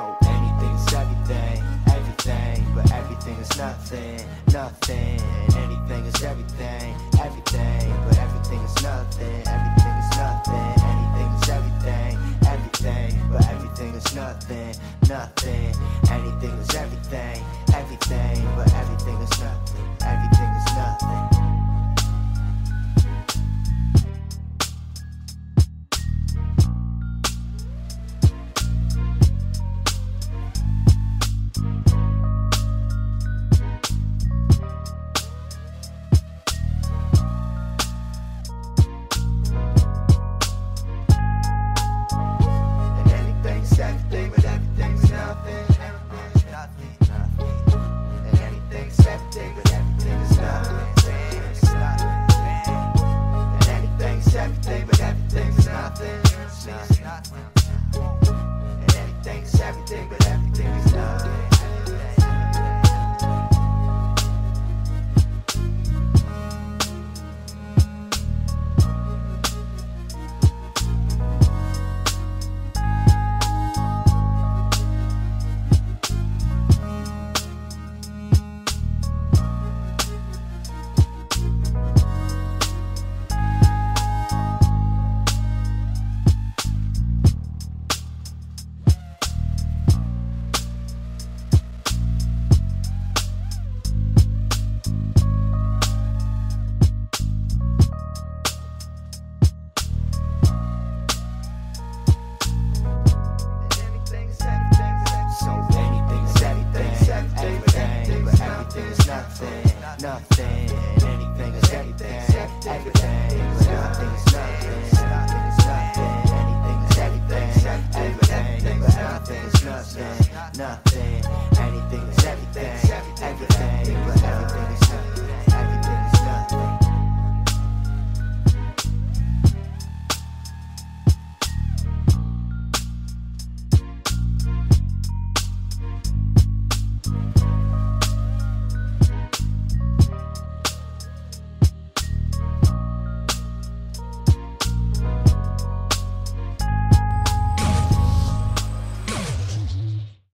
So is everything, everything, but everything is nothing, nothing. And anything is everything, everything, but everything is nothing, everything is nothing. Anything is everything, everything, but everything is nothing, nothing. Anything is everything, everything, but everything is nothing, everything is anything's Nothing is nothing, nothing. Anything is everything, everything. Nothing is nothing, nothing is nothing. Anything is everything, everything. Nothing is nothing, nothing.